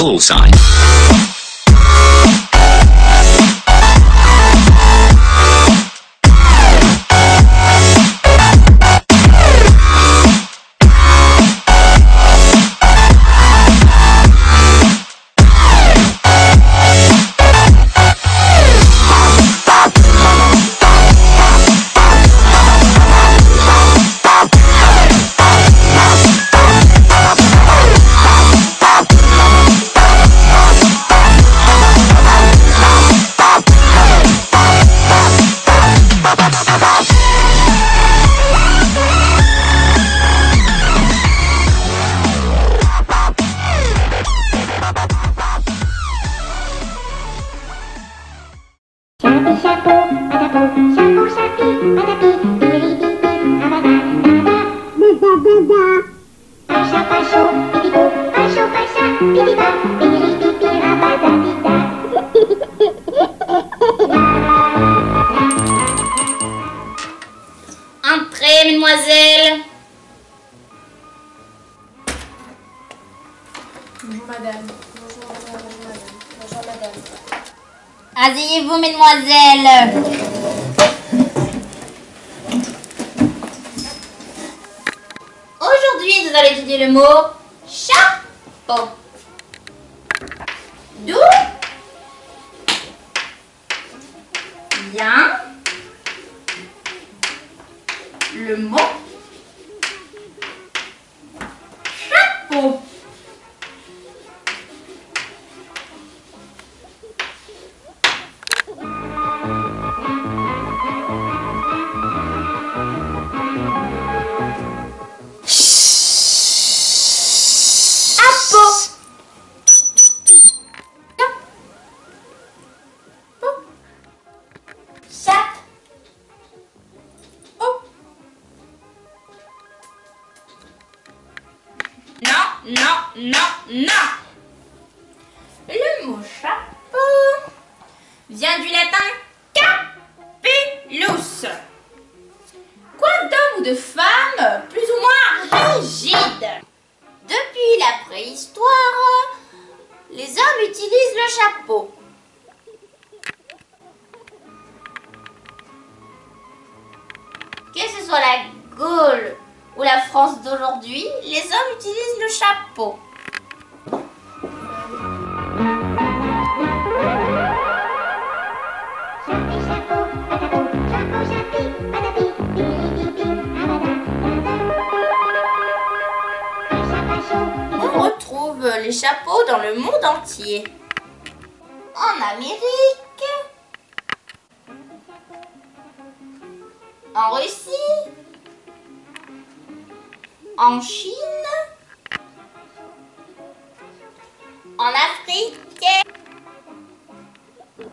Bullseye. Le mot chapeau. D'où no, no. Chapeaux dans le monde entier. En Amérique, en Russie, en Chine, en Afrique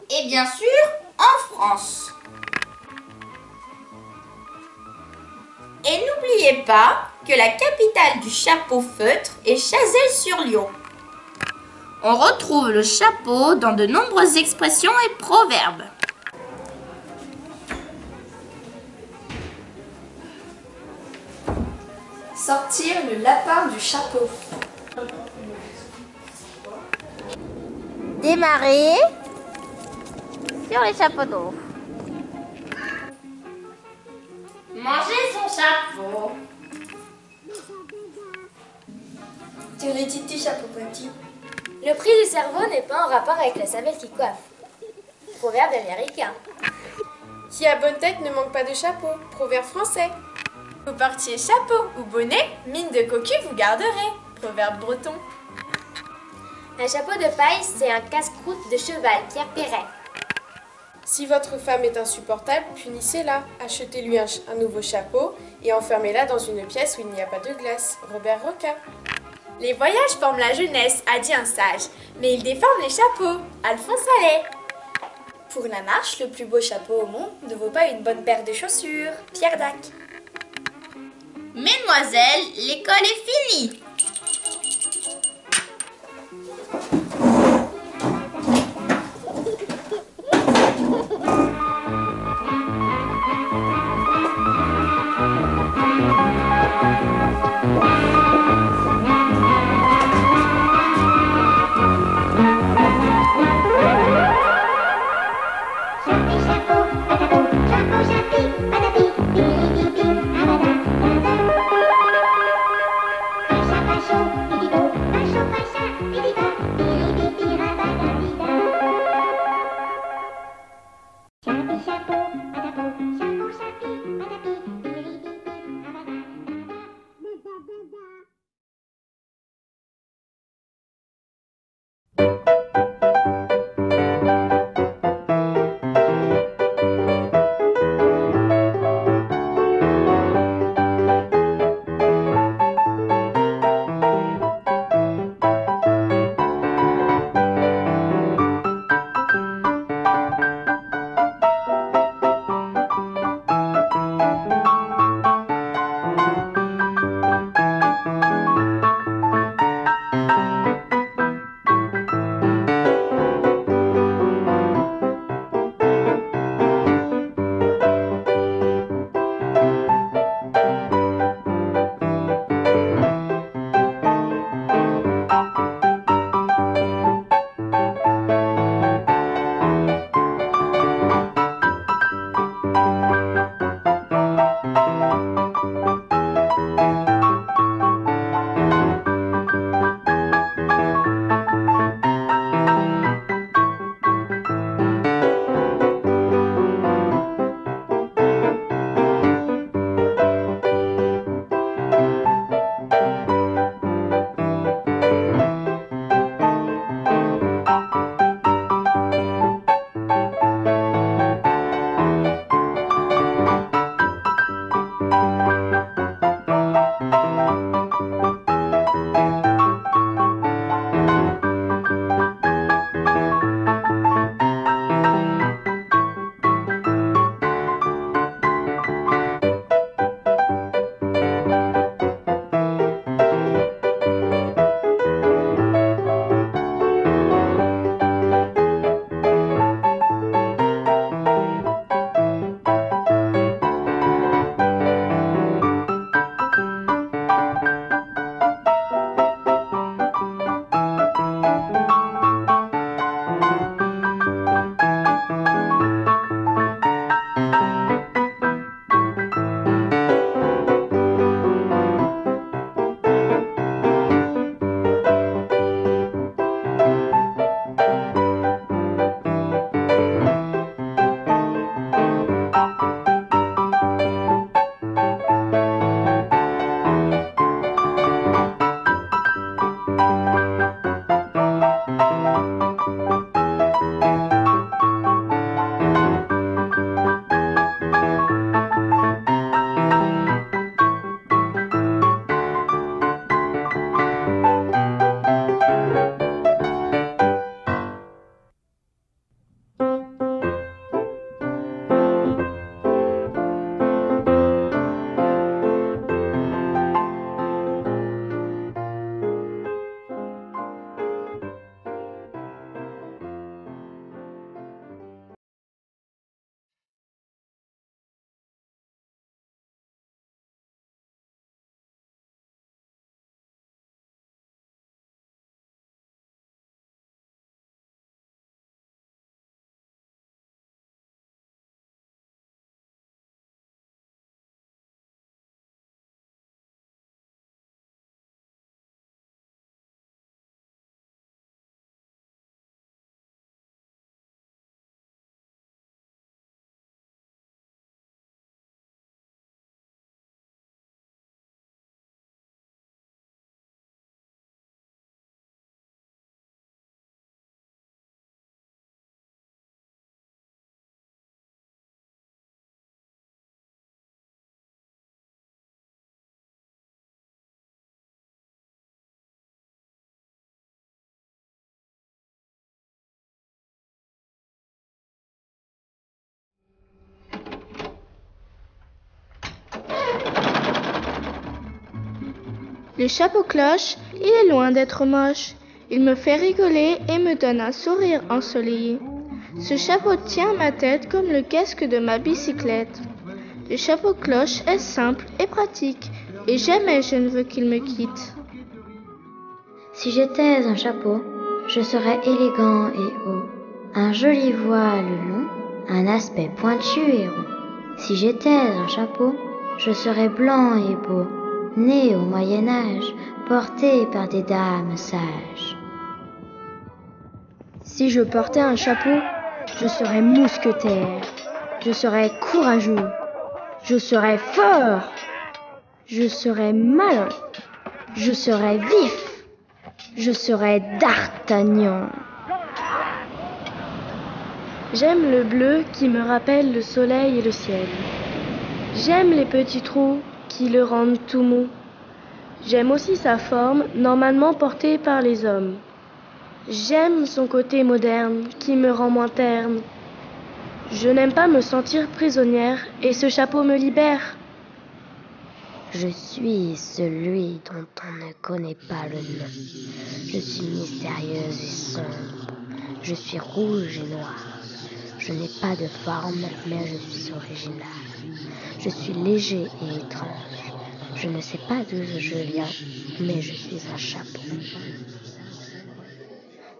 et bien sûr en France. Et n'oubliez pas que la capitale du chapeau feutre est Chazelles-sur-Lyon. On retrouve le chapeau dans de nombreuses expressions et proverbes. Sortir le lapin du chapeau. Démarrer sur les chapeaux d'eau. Manger son chapeau. Tirer les titis chapeau pointu. Le prix du cerveau n'est pas en rapport avec la savelle qui coiffe. Proverbe américain. Qui a bonne tête ne manque pas de chapeau. Proverbe français. Vous portiez chapeau ou bonnet, mine de cocu vous garderez. Proverbe breton. Un chapeau de paille, c'est un casse-croûte de cheval, Pierre Perret. Si votre femme est insupportable, punissez-la. Achetez-lui un, ch- un nouveau chapeau et enfermez-la dans une pièce où il n'y a pas de glace. Robert Roca. Les voyages forment la jeunesse, a dit un sage, mais ils déforment les chapeaux. Alphonse Allais. Pour la marche, le plus beau chapeau au monde ne vaut pas une bonne paire de chaussures, Pierre Dac. Mesdemoiselles, l'école est finie. Le chapeau cloche, il est loin d'être moche. Il me fait rigoler et me donne un sourire ensoleillé. Ce chapeau tient ma tête comme le casque de ma bicyclette. Le chapeau cloche est simple et pratique, et jamais je ne veux qu'il me quitte. Si j'étais un chapeau, je serais élégant et haut. Un joli voile long un aspect pointu et rond. Si j'étais un chapeau, je serais blanc et beau, né au Moyen Âge, porté par des dames sages. Si je portais un chapeau, je serais mousquetaire, je serais courageux, je serais fort, je serais malin, je serais vif, je serais d'Artagnan. J'aime le bleu qui me rappelle le soleil et le ciel. J'aime les petits trous qui le rendent tout mou. J'aime aussi sa forme, normalement portée par les hommes. J'aime son côté moderne qui me rend moins terne. Je n'aime pas me sentir prisonnière et ce chapeau me libère. Je suis celui dont on ne connaît pas le nom. Je suis mystérieuse et sombre. Je suis rouge et noir. Je n'ai pas de forme, mais je suis original. Je suis léger et étrange. Je ne sais pas d'où je viens, mais je suis un chapeau.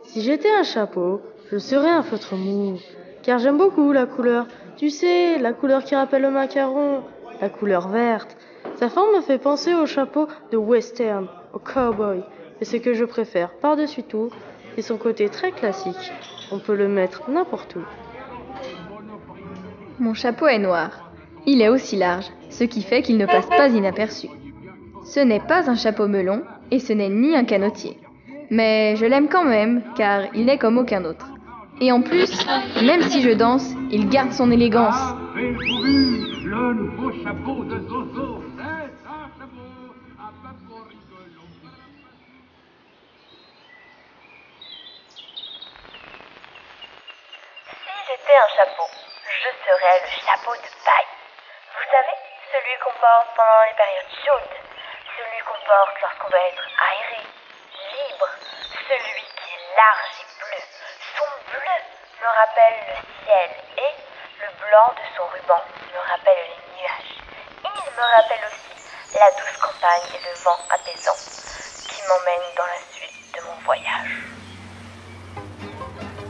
Si j'étais un chapeau, je serais un feutre mou, car j'aime beaucoup la couleur. Tu sais, la couleur qui rappelle le macaron, la couleur verte. Sa forme me fait penser au chapeau de western, au cowboy. Et ce que je préfère par-dessus tout, c'est son côté très classique. On peut le mettre n'importe où. Mon chapeau est noir. Il est aussi large, ce qui fait qu'il ne passe pas inaperçu. Ce n'est pas un chapeau melon et ce n'est ni un canotier. Mais je l'aime quand même car il n'est comme aucun autre. Et en plus, même si je danse, il garde son élégance. Un chapeau je serais le chapeau de paille. Vous savez, celui qu'on porte pendant les périodes chaudes, celui qu'on porte lorsqu'on veut être aéré, libre, celui qui est large et bleu. Son bleu me rappelle le ciel et le blanc de son ruban me rappelle les nuages. Il me rappelle aussi la douce campagne et le vent apaisant qui m'emmène dans la suite de mon voyage.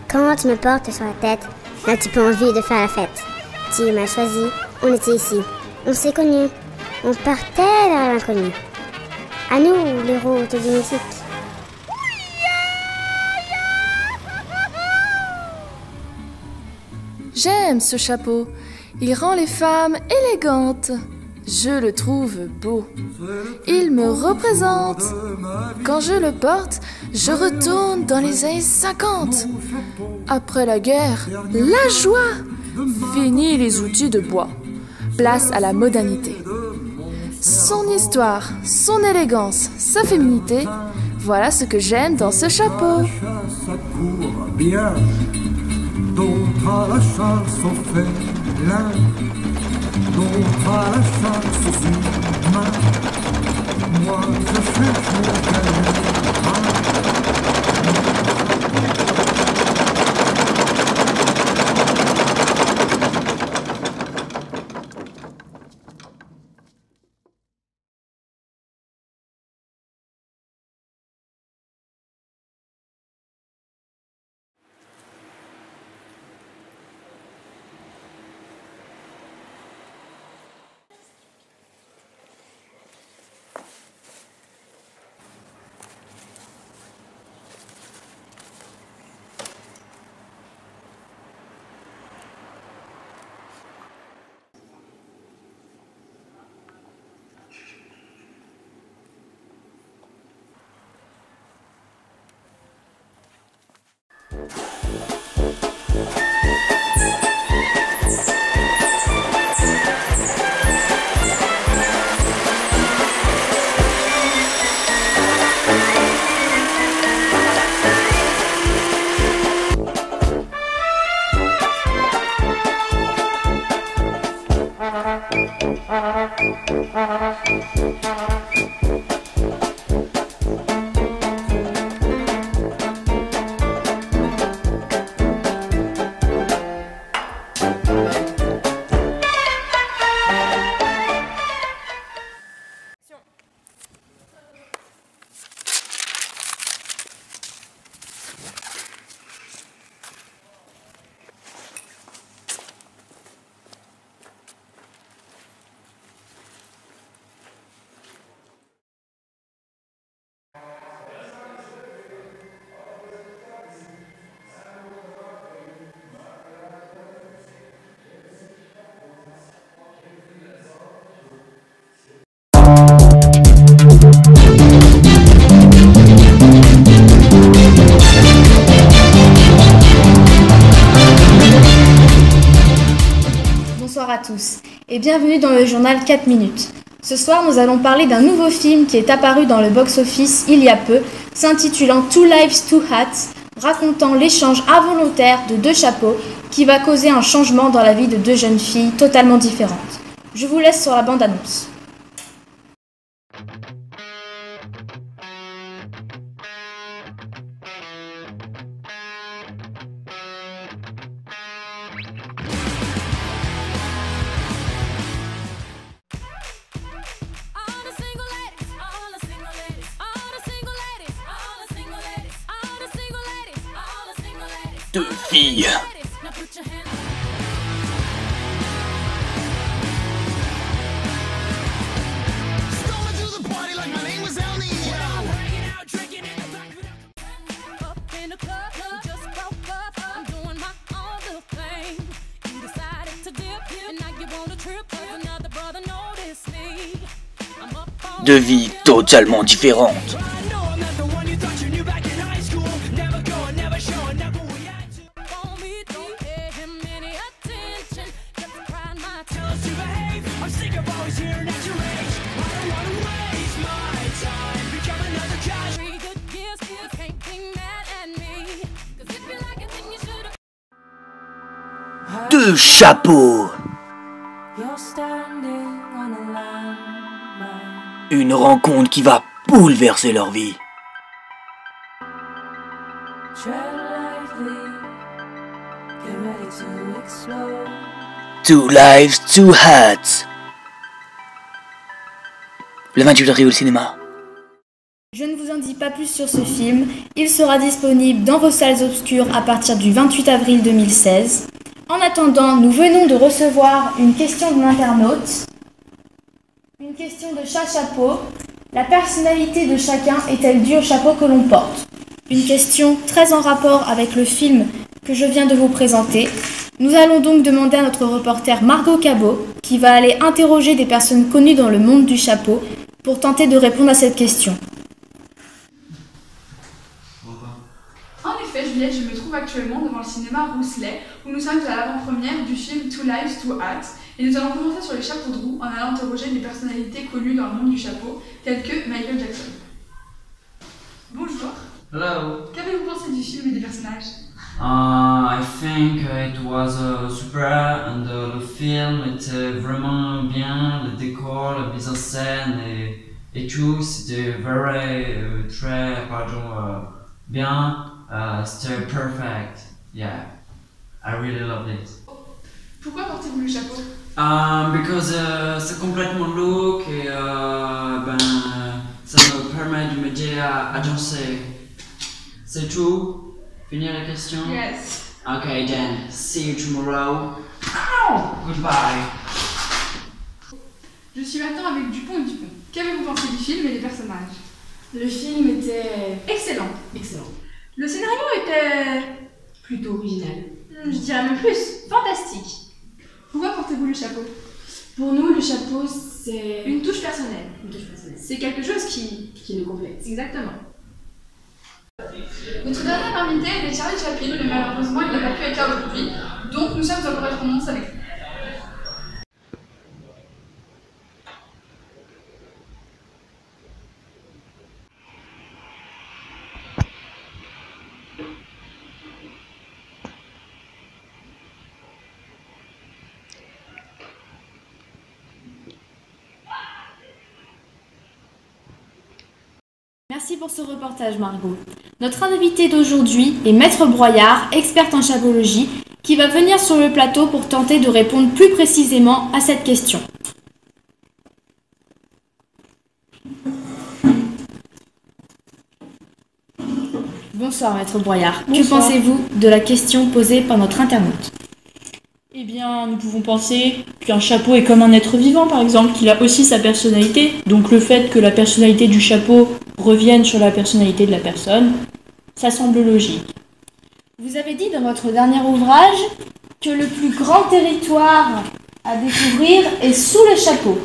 Quand tu me portes sur la tête, j'ai un petit peu envie de faire la fête. Tu m'as choisi, on était ici, on s'est connus, on partait vers l'inconnu. À nous, les routes du Mexique. J'aime ce chapeau. Il rend les femmes élégantes. Je le trouve beau. Il me représente. Quand je le porte, je retourne dans les années 50. Après la guerre, la joie. Fini les outils de bois. Place à la modernité. Son histoire, son élégance, sa féminité, voilà ce que j'aime dans ce chapeau. La chasse aux humains. Moi, je cherche mon calumet. Bienvenue dans le journal 4 minutes. Ce soir, nous allons parler d'un nouveau film qui est apparu dans le box-office il y a peu, s'intitulant Two Lives, Two Hats, racontant l'échange involontaire de deux chapeaux qui va causer un changement dans la vie de deux jeunes filles totalement différentes. Je vous laisse sur la bande-annonce. Deux filles. Deux vies totalement différentes. Deux chapeaux. Une rencontre qui va bouleverser leur vie. Two lives, two hats. Le 28 avril au cinéma. Je ne vous en dis pas plus sur ce film. Il sera disponible dans vos salles obscures à partir du 28 avril 2016. En attendant, nous venons de recevoir une question de l'internaute. Une question de chat chapeau. La personnalité de chacun est-elle due au chapeau que l'on porte? Une question très en rapport avec le film que je viens de vous présenter. Nous allons donc demander à notre reporter Margot Cabot, qui va aller interroger des personnes connues dans le monde du chapeau, pour tenter de répondre à cette question. Effet, Juliette, je me trouve actuellement devant le cinéma Rousselet, où nous sommes à l'avant-première du film Two Lives, Two Hats, et nous allons commencer sur les chapeaux de roue en allant interroger des personnalités connues dans le monde du chapeau, telles que Michael Jackson. Bonjour. Hello. Qu'avez-vous pensé du film et des personnages? Uh, I think it was uh, super and uh, le film était vraiment bien, le décor, la mise en scène et, et tout, c'était very, euh, très, pardon, euh, bien, uh, c'était perfect, yeah, I really loved it. Pourquoi portez-vous le chapeau? Um, because uh, c'est complètement look et euh, ben, ça me permet de m'aider à, à danser. C'est tout? Finir la question? Yes. Okay then, see you tomorrow. Ow! Goodbye. Je suis maintenant avec Dupont et Dupont. Qu'avez-vous pensé du film et des personnages? Le film était Excellent. excellent. Le scénario était Plutôt original. Je dirais même plus, fantastique. Pourquoi portez-vous le chapeau? Pour nous, le chapeau, c'est Une touche personnelle. une touche personnelle. C'est quelque chose qui... Qui nous complète. Exactement. Notre dernier invité était Charlie Chaplin, mais malheureusement il n'a pas pu être là aujourd'hui, donc nous sommes en correspondance avec lui. Merci pour ce reportage, Margot. Notre invité d'aujourd'hui est Maître Broyard, experte en chapologie, qui va venir sur le plateau pour tenter de répondre plus précisément à cette question. Bonsoir, Maître Broyard. Que pensez-vous de la question posée par notre internaute? Eh bien, nous pouvons penser qu'un chapeau est comme un être vivant, par exemple, qu'il a aussi sa personnalité. Donc le fait que la personnalité du chapeau revienne sur la personnalité de la personne, ça semble logique. Vous avez dit dans votre dernier ouvrage que le plus grand territoire à découvrir est sous le chapeau.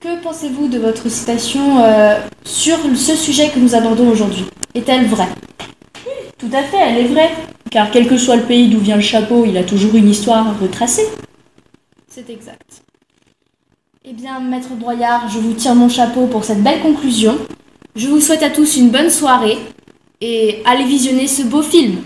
Que pensez-vous de votre citation euh, sur ce sujet que nous abordons aujourd'hui? Est-elle vraie? Tout à fait, elle est vraie. Car quel que soit le pays d'où vient le chapeau, il a toujours une histoire à retracer. C'est exact. Eh bien, maître Broyard, je vous tire mon chapeau pour cette belle conclusion. Je vous souhaite à tous une bonne soirée et allez visionner ce beau film.